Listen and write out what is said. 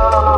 Oh.